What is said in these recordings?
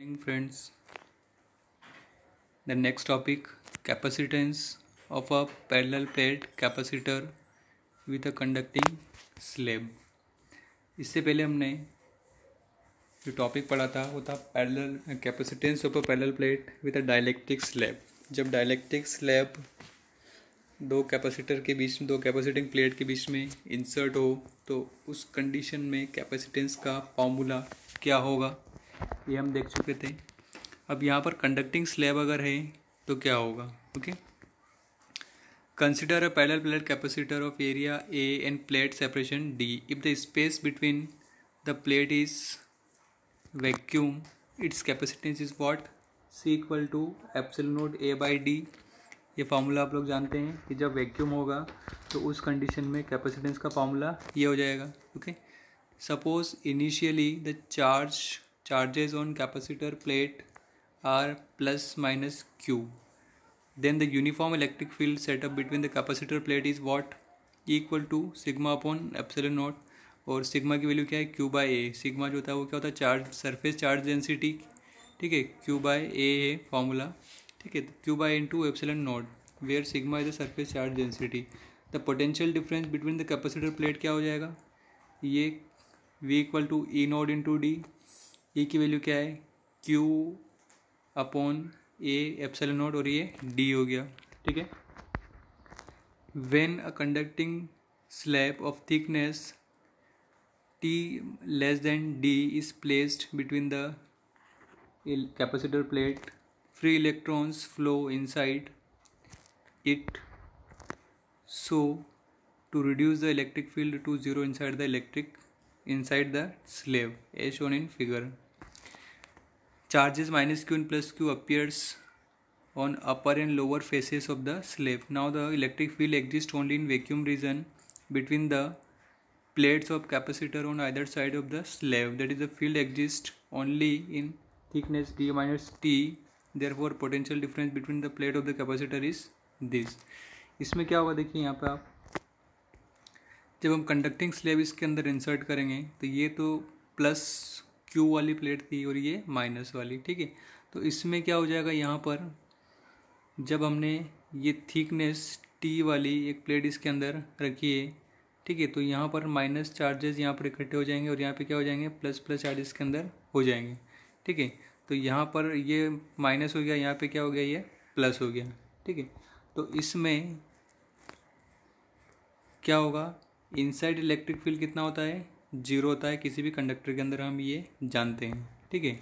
morning, friends. The next topic, capacitance of a parallel plate capacitor with a conducting slab. इससे पहले हमने जो topic पढ़ा था, वो था parallel capacitance of a parallel plate with a dielectric slab जब डायलेक्ट्रिक स्लैब दो कैपेसिटर के बीच में दो कैपेसिटिंग प्लेट के बीच में इंसर्ट हो तो उस कंडीशन में कैपेसिटेंस का फॉर्मूला क्या होगा? ये हम देख चुके थे। अब यहाँ पर कंडक्टिंग स्लैब अगर है तो क्या होगा? Okay consider a parallel plate capacitor of area A and plate separation d if the space between the plate is vacuum its capacitance is what C equal to epsilon naught A by d ये formula आप लोग जानते हैं कि जब vacuum होगा तो उस कंडीशन में कैपेसिटेंस का फार्मूला ये हो जाएगा। Okay suppose initially the charge charges on capacitor plate are plus minus q. Then the uniform electric field set up between the capacitor plate is what? Equal to sigma upon epsilon naught. और sigma की value क्या है? Q by A sigma जो होता है वो क्या होता? है चार्ज सरफेस चार्ज डेंसिटी ठीक है? क्यू बाय ए है फॉर्मूला ठीक है? Q by into epsilon naught where sigma is the surface charge density the potential difference between the capacitor plate क्या हो जाएगा? ये V equal to E naught into d E की वैल्यू क्या है? Q upon A epsilon naught और ये D हो गया। ठीक है? When a conducting slab of thickness t less than d is placed between the capacitor plate free electrons flow inside it so so to reduce the electric field to zero inside the electric, inside the slave as shown in figure. Charges minus q and plus q appears on upper and lower faces of the slab now the electric field exists only in vacuum region between the plates of capacitor on either side of the slab that is the field exists only in thickness d minus t therefore potential difference between the plate of the capacitor is this इसमें क्या होगा देखिए यहाँ पे आप जब हम conducting slab इसके अंदर इंसर्ट करेंगे तो ये तो प्लस क्यू वाली प्लेट थी और ये माइनस वाली, ठीक है? तो इसमें क्या हो जाएगा यहाँ पर? जब हमने ये थिकनेस टी वाली एक प्लेट इसके अंदर रखी है, ठीक है? तो यहाँ पर माइनस चार्जेस यहाँ पर इकट्ठे हो जाएँगे और यहाँ पे क्या हो जाएँगे? प्लस प्लस चार्जेस के अंदर हो जाएँगे, ठीक है? तो यहाँ पर ये माइनस हो गया, यहाँ पे क्या हो गया? ये प्लस हो गया, ठीक है? तो इसमें क्या होगा? इनसाइड इलेक्ट्रिक फ़ील्ड कितना होता है? ज़ीरो होता है, किसी भी कंडक्टर के अंदर हम ये जानते हैं। ठीक है?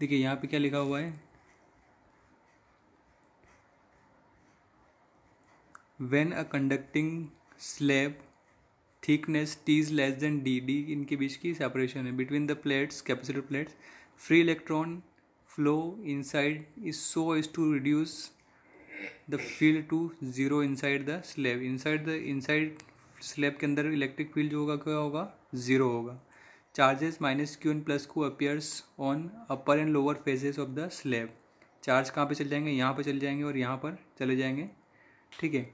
देखिए, यहाँ पे क्या लिखा हुआ है? When a conducting slab thickness t is less than d d इनके बीच की सेपरेशन है। Between the plates capacitor plates free electron flow inside is so is to reduce the field to zero inside the slab inside the inside slab के अंदर electric field जो होगा, क्या होगा? ज़ीरो होगा। Charges minus Q and plus Q appears on upper and lower faces of the slab charge कहाँ पे चल जाएँगे? यहाँ पे चले जाएँगे और यहाँ पर चले जाएँगे। ठीक है?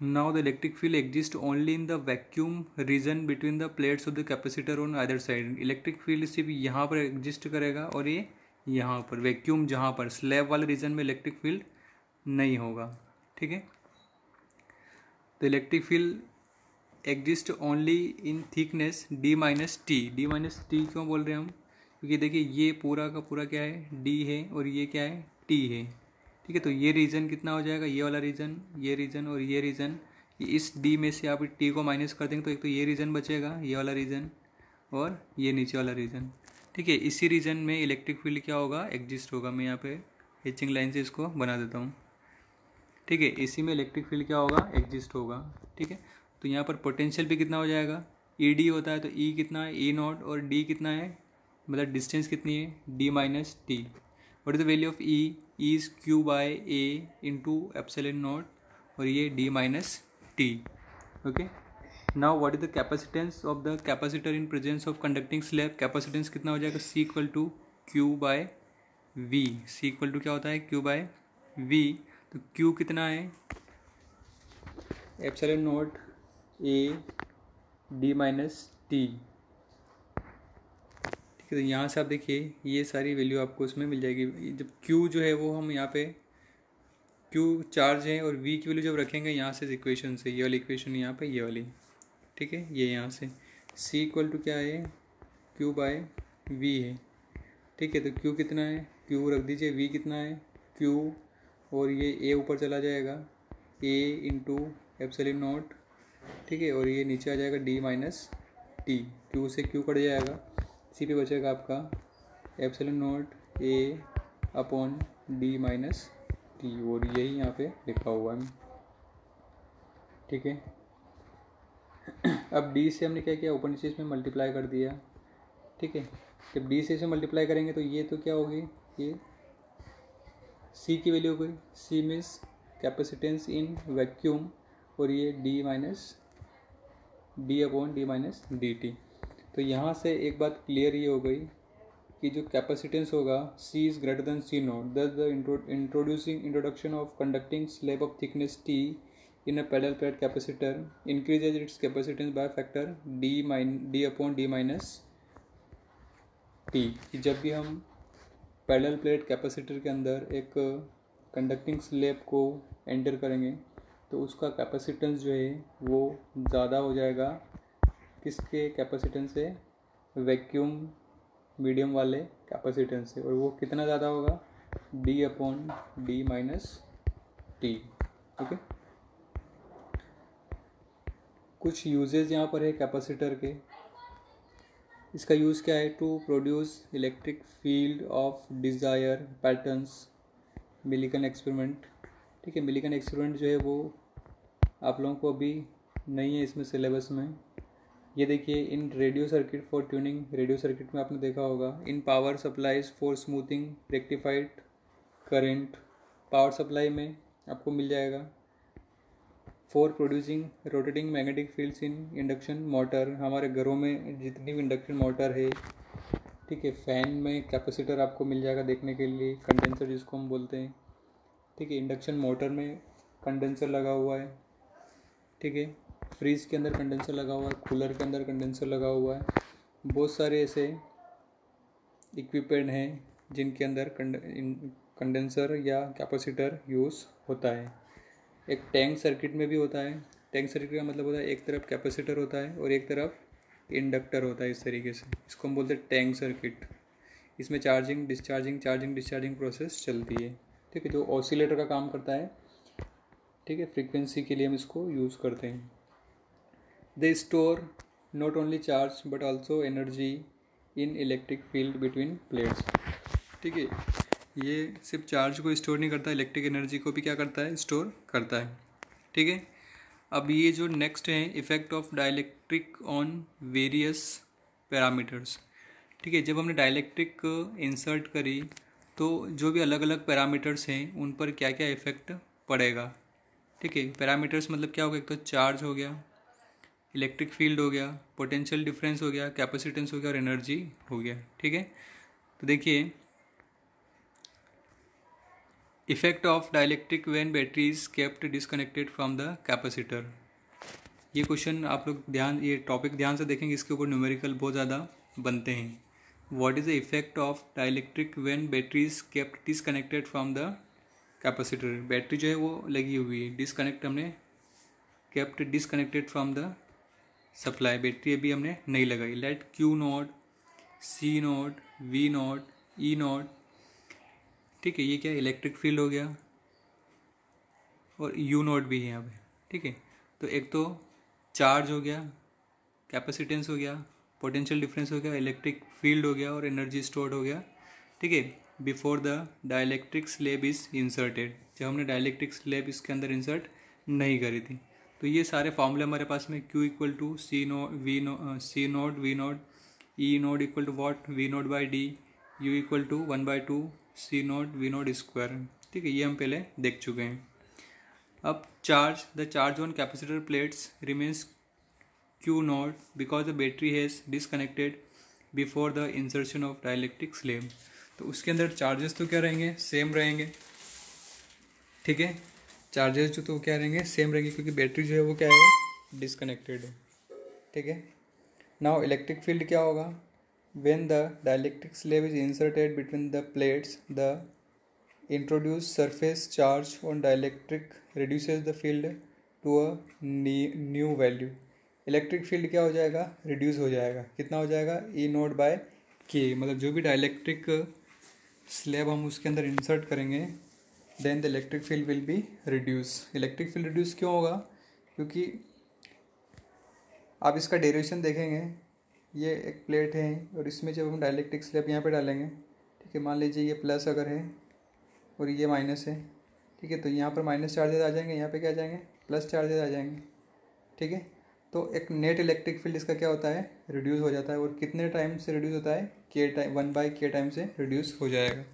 Now the electric field exist only in the vacuum region between the plates of the capacitor on other side electric field सिर्फ़ यहाँ पर एग्जिस्ट करेगा और ये यहाँ पर वैक्यूम जहाँ पर स्लैब वाले रीजन में इलेक्ट्रिक फ़ील्ड नहीं होगा। ठीक है? The electric field exist only in thickness d minus t d minus t क्यों बोल रहे हैं हम? क्योंकि देखिए, ये पूरा का पूरा क्या है? डी है और ये क्या है? टी है। ठीक है तो ये रीजन कितना हो जाएगा? ये वाला रीजन ये रीजन और ये रीजन इस डी में से आप टी को माइनस कर देंगे तो एक तो ये रीजन बचेगा, ये वाला रीजन और ये नीचे वाला रीजन ठीक है, इसी रीजन में इलेक्ट्रिक फ़ील्ड क्या होगा? एग्जिस्ट होगा। मैं यहाँ पे एचिंग लाइन से इसको बना देता हूँ। ठीक है इसी में इलेक्ट्रिक फ़ील्ड क्या होगा? एग्जिस्ट होगा, ठीक है? तो यहाँ पर पोटेंशियल भी कितना हो जाएगा? ई डी होता है तो ई e कितना है? ई e नॉट और डी कितना है? मतलब डिस्टेंस कितनी है? D minus t what is the value of E E is Q by A into epsilon naught और ये d minus t okay now what is the capacitance of the capacitor in presence of conducting slab capacitance कितना हो जाएगा? C equal to Q by V C equal to क्या होता है? Q by we तो Q कितना है? Epsilon naught A d minus t. ठीक है तो यहाँ से आप देखिए, ये सारी वैल्यू आपको उसमें मिल जाएगी। जब क्यू जो है, वो हम यहाँ पे क्यू चार्ज है और वी की वैल्यू जब रखेंगे, यहाँ से इक्वेशन से, ये वाली इक्वेशन यहाँ पे, ये वाली। ठीक है, ये यहाँ से। सी इक्वल टू क्या है? क्यू बाय वी है। ठीक है तो क्यू कितना है? क्यू रख दीजिए वी कितना है? क्यू और ये ए ऊपर चला जाएगा। ए इंटू एप्सलिन नॉट ठीक है? और ये नीचे आ जाएगा डी माइनस टी क्यू से क्यू कट जाएगा। सी पे बचेगा आपका epsilon naught A upon d minus t और यही यहाँ पे लिखा हुआ है। ठीक है? अब डी से हमने क्या किया? ऊपर नीचे इसमें मल्टीप्लाई कर दिया। ठीक है? जब डी से इसे मल्टीप्लाई करेंगे तो ये तो क्या होगी? ये सी की वैल्यू हो गई। C means capacitance in vacuum और ये d minus d upon d minus d t तो यहाँ से एक बात क्लियर ये हो गई कि जो कैपेसिटेंस होगा C is greater than C naught thus the introducing introduction of conducting slab of thickness t in a parallel plate capacitor increases its capacitance by factor d minus d upon d minus t जब भी हम pedal plate capacitor के अंदर एक conducting slab को enter करेंगे तो उसका कैपेसिटेंस जो है वो ज़्यादा हो जाएगा। किसके कैपेसिटेंस से? वैक्यूम मीडियम वाले कैपेसिटेंस से। और वो कितना ज़्यादा होगा? D upon d minus t ठीक है? कुछ यूजेज यहाँ पर है कैपेसिटर के। इसका यूज़ क्या है? To produce electric field of desire patterns Millikan experiment ठीक है मिलिकन एक्सपेरिमेंट जो है वो आप लोगों को अभी नहीं है इसमें सिलेबस में। ये देखिए in radio circuit for tuning radio circuit में आपने देखा होगा in power supplies for smoothing rectified current power supply में आपको मिल जाएगा। For producing rotating magnetic fields in induction motor. हमारे घरों में जितनी भी इंडक्शन मोटर है, ठीक है, फ़ैन में कैपेसिटर आपको मिल जाएगा देखने के लिए, कंडेंसर जिसको हम बोलते हैं, ठीक है, इंडक्शन मोटर में कंडेंसर लगा हुआ है, ठीक है, फ्रीज के अंदर कंडेंसर लगा हुआ है, कूलर के अंदर कंडेंसर लगा हुआ है, बहुत सारे ऐसे इक्विपमेंट हैं जिनके अंदर कंडेंसर या कैपेसिटर यूज़ होता है। एक टैंक सर्किट में भी होता है। टैंक सर्किट का मतलब होता है एक तरफ़ कैपेसिटर होता है और एक तरफ़ इंडक्टर होता है इस तरीके से। इसको हम बोलते हैं टैंक सर्किट इसमें charging discharging charging discharging process चलती है। ठीक है जो ऑसिलेटर का काम करता है। ठीक है फ्रीक्वेंसी के लिए हम इसको यूज़ करते हैं। They store not only charge but also energy in electric field between plates ठीक है ये सिर्फ़ चार्ज को स्टोर नहीं करता, इलेक्ट्रिक एनर्जी को भी क्या करता है? स्टोर करता है। ठीक है? अब ये जो नेक्स्ट है effect of dielectric on various parameters ठीक है? जब हमने डाइलेक्ट्रिक इंसर्ट करी तो जो भी अलग अलग पैरामीटर्स हैं, उन पर क्या क्या इफ़ेक्ट पड़ेगा? ठीक है? पैरामीटर्स मतलब क्या होगा एक तो चार्ज हो गया इलेक्ट्रिक फ़ील्ड हो गया पोटेंशियल डिफरेंस हो गया कैपेसिटेंस हो गया और एनर्जी हो गया। ठीक है? तो देखिए effect of dielectric when battery is kept disconnected from the capacitor ये क्वेश्चन आप लोग ध्यान, ये टॉपिक ध्यान से देखेंगे, इसके ऊपर न्यूमेरिकल बहुत ज़्यादा बनते हैं। What is the effect of dielectric when battery is kept disconnected from the capacitor battery जो है वो लगी हुई है। डिसकनेक्ट हमने kept disconnected from the supply battery अभी हमने नहीं लगाई। Let Q naught C naught V naught E naught ठीक है, ये क्या इलेक्ट्रिक फ़ील्ड हो गया? और यू नोट भी है यहाँ पे, ठीक है? तो एक तो चार्ज हो गया कैपेसिटेंस हो गया पोटेंशियल डिफरेंस हो गया इलेक्ट्रिक फ़ील्ड हो गया और एनर्जी स्टोर्ड हो गया, ठीक है? Before the dielectric slab is inserted जब हमने डायलैक्ट्रिक स्लेब इसके अंदर इंसर्ट नहीं करी थी। तो ये सारे फॉर्मूले हमारे पास में Q equal to C naught V naught C naught V naught E naught equal to what V naught by d U equal to one by two C naught V naught, square. ठीक है, ये हम पहले देख चुके हैं। अब charge, the charge on capacitor plates remains Q naught because the battery has disconnected before the insertion of dielectric slab तो उसके अंदर चार्जेस तो क्या रहेंगे? सेम रहेंगे। ठीक है? चार्जेस जो तो क्या रहेंगे? सेम रहेंगे क्योंकि बैटरी जो है वो क्या है? डिसकनेक्टेड है। ठीक है? नाउ इलेक्ट्रिक फ़ील्ड क्या होगा? When the dielectric slab is inserted between the plates, the introduced surface charge on dielectric reduces the field to a new value. Electric field क्या हो जाएगा? रिड्यूस हो जाएगा। कितना हो जाएगा? ई नोट बाय के मतलब जो भी डायलैक्ट्रिक स्लैब हम उसके अंदर इंसर्ट करेंगे then the electric field will be reduce electric field reduce क्यों होगा? क्योंकि आप इसका डेरिवेशन देखेंगे ये एक प्लेट है और इसमें जब हम डायलैक्ट्रिक स्लैब यहाँ पे डालेंगे, ठीक है, मान लीजिए ये प्लस अगर है और ये माइनस है, ठीक है तो यहाँ पर माइनस चार्जेस आ जाएँगे, यहाँ पे क्या आ जाएँगे प्लस चार्जेस आ जाएँगे, ठीक है तो एक नेट इलेक्ट्रिक फ़ील्ड इसका क्या होता है रिड्यूस हो जाता है और कितने टाइम से रिड्यूस होता है K time one by K time से रिड्यूस हो जाएगा,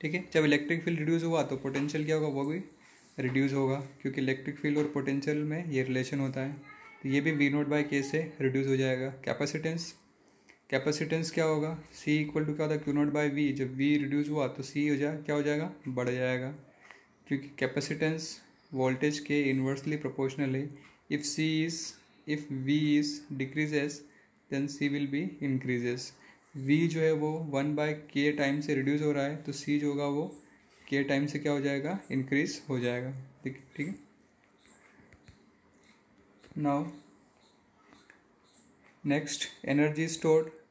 ठीक है, जब इलेक्ट्रिक फ़ील्ड रिड्यूस हुआ तो पोटेंशियल क्या होगा, वो भी रिड्यूस होगा, क्योंकि इलेक्ट्रिक फ़ील्ड और पोटेंशियल में ये रिलेशन होता है तो ये भी वी नोट बाई के से रिड्यूस हो जाएगा कैपेसिटेंस कैपेसिटेंस क्या होगा? सी इक्वल टू क्या होता है? क्यू नॉट बाई वी जब वी रिड्यूस हुआ तो सी हो जाए, क्या हो जाएगा? बढ़ जाएगा। क्योंकि कैपेसिटेंस वोल्टेज के इन्वर्सली प्रोपोर्शनल है if C is if V is decreases then C will be increases V जो है वो वन बाय के टाइम से रिड्यूस हो रहा है तो सी जो होगा वो के टाइम से क्या हो जाएगा? इंक्रीज हो जाएगा। ठीक ठीक है? Now next energy stored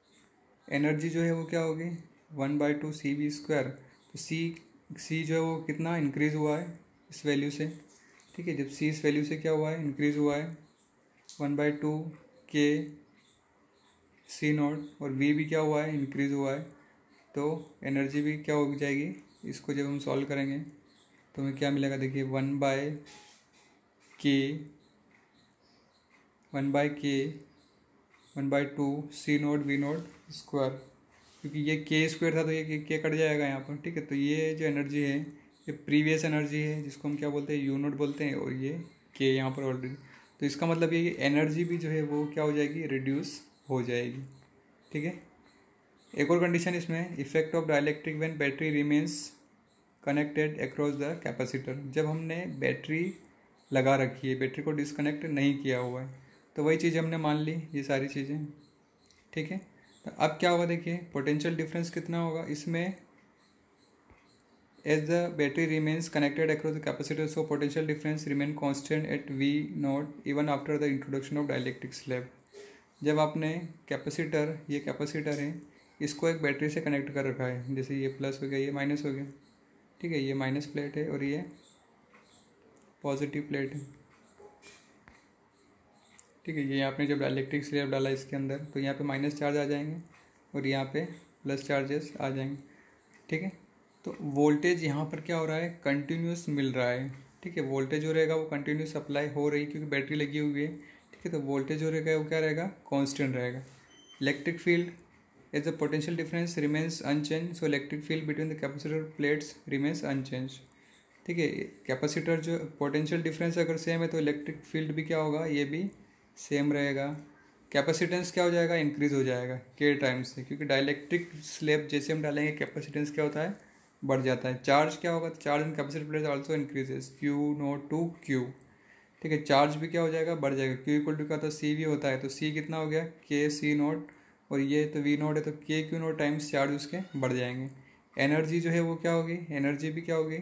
energy जो है वो क्या होगी? One by two C V square. तो सी सी जो है वो कितना इंक्रीज़ हुआ है इस वैल्यू से? ठीक है, जब सी इस वैल्यू से क्या हुआ है? इंक्रीज़ हुआ है। वन बाई टू के सी नॉट और वी भी क्या हुआ है? इंक्रीज़ हुआ है। तो एनर्जी भी क्या हो जाएगी? इसको जब हम सॉल्व करेंगे तो हमें क्या मिलेगा? देखिए, one by K, one by K one by two C naught V naught square. क्योंकि ये के स्क्वायर था तो ये के कट जाएगा यहाँ पर, ठीक है? तो ये जो एनर्जी है, ये प्रीवियस एनर्जी है, जिसको हम क्या बोलते हैं? यू नोट बोलते हैं, और ये के यहाँ पर ऑलरेडी तो इसका मतलब ये एनर्जी भी जो है वो क्या हो जाएगी? रिड्यूस हो जाएगी, ठीक है? एक और कंडीशन इसमें effect of dielectric when battery remains connected across the capacitor जब हमने बैटरी लगा रखी है बैटरी को डिसकनेक्ट नहीं किया हुआ है तो वही चीज़ हमने मान ली, ये सारी चीज़ें। ठीक है? तो अब क्या होगा देखिए पोटेंशियल डिफरेंस कितना होगा? इसमें as the battery remains connected across the capacitor so potential difference remain constant at V naught even after the introduction of dielectric slab जब आपने कैपेसिटर ये कैपेसिटर है, इसको एक बैटरी से कनेक्ट कर रखा है, जैसे ये प्लस हो गया, ये माइनस हो गया। ठीक है? ये माइनस प्लेट है और ये पॉजिटिव प्लेट है। ठीक है, ये आपने जब इलेक्ट्रिक स्लैब डाला इसके अंदर तो यहाँ पे माइनस चार्ज आ जाएँगे और यहाँ पे प्लस चार्जेस आ जाएँगे, ठीक है? तो वोल्टेज यहाँ पर क्या हो रहा है? कंटिन्यूस मिल रहा है, ठीक है? वोल्टेज जो रहेगा वो कंटिन्यूस अप्लाई हो रही क्योंकि बैटरी लगी हुई है, ठीक है? तो वोल्टेज जो रहेगा वो क्या रहेगा? कॉन्स्टेंट रहेगा। Electric field as the potential difference remains unchange so electric field between the capacitor plates remains unchange ठीक है? कैपेसिटर जो पोटेंशियल डिफरेंस अगर सेम है तो इलेक्ट्रिक फ़ील्ड भी क्या होगा? ये भी सेम रहेगा। कैपेसिटेंस क्या हो जाएगा? इंक्रीज हो जाएगा के टाइम से, क्योंकि डायलैक्ट्रिक स्लेब जैसे हम डालेंगे, कैपेसिटेंस क्या होता है? बढ़ जाता है। चार्ज क्या होगा? Charge in capacity place also increases. Q naught to Q ठीक है, चार्ज भी क्या हो जाएगा? बढ़ जाएगा। क्यू इक्वल टू का तो सी भी होता है। तो सी कितना हो गया? के सी नोट। और ये तो वी नोट है तो के क्यू नोट टाइम्स चार्ज उसके बढ़ जाएँगे। एनर्जी जो है वो क्या होगी? एनर्जी भी क्या होगी?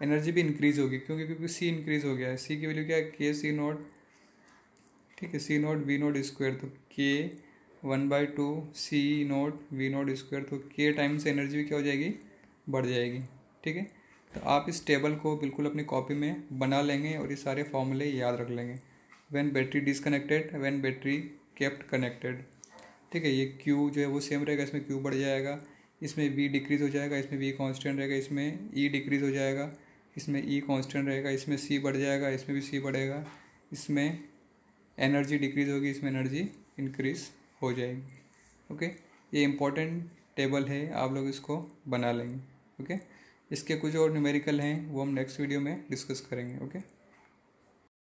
एनर्जी भी इंक्रीज होगी, क्योंकि क्योंकि सी इंक्रीज हो गया है। सी की वैल्यू क्या है? के सी नोट। ठीक है C naught V naught square तो K one by two C naught V naught square तो के टाइम्स एनर्जी भी क्या हो जाएगी? बढ़ जाएगी, ठीक है? तो आप इस टेबल को बिल्कुल अपनी कॉपी में बना लेंगे और ये सारे फॉर्मूले याद रख लेंगे। When battery disconnected when battery kept connected ठीक है? ये क्यू जो है वो सेम रहेगा, इसमें क्यू बढ़ जाएगा, इसमें वी डिक्रीज़ हो जाएगा, इसमें वी कांस्टेंट रहेगा, इसमें ई e डिक्रीज़ हो जाएगा, इसमें ई e कांस्टेंट रहेगा, इसमें सी बढ़ जाएगा, इसमें भी सी बढ़ेगा, इसमें एनर्जी डिक्रीज़ होगी, इसमें एनर्जी इंक्रीज़ हो जाएगी। ओके? ये इम्पोर्टेंट टेबल है, आप लोग इसको बना लेंगे। ओके? इसके कुछ और न्यूमेरिकल हैं, वो हम नेक्स्ट वीडियो में डिस्कस करेंगे। ओके?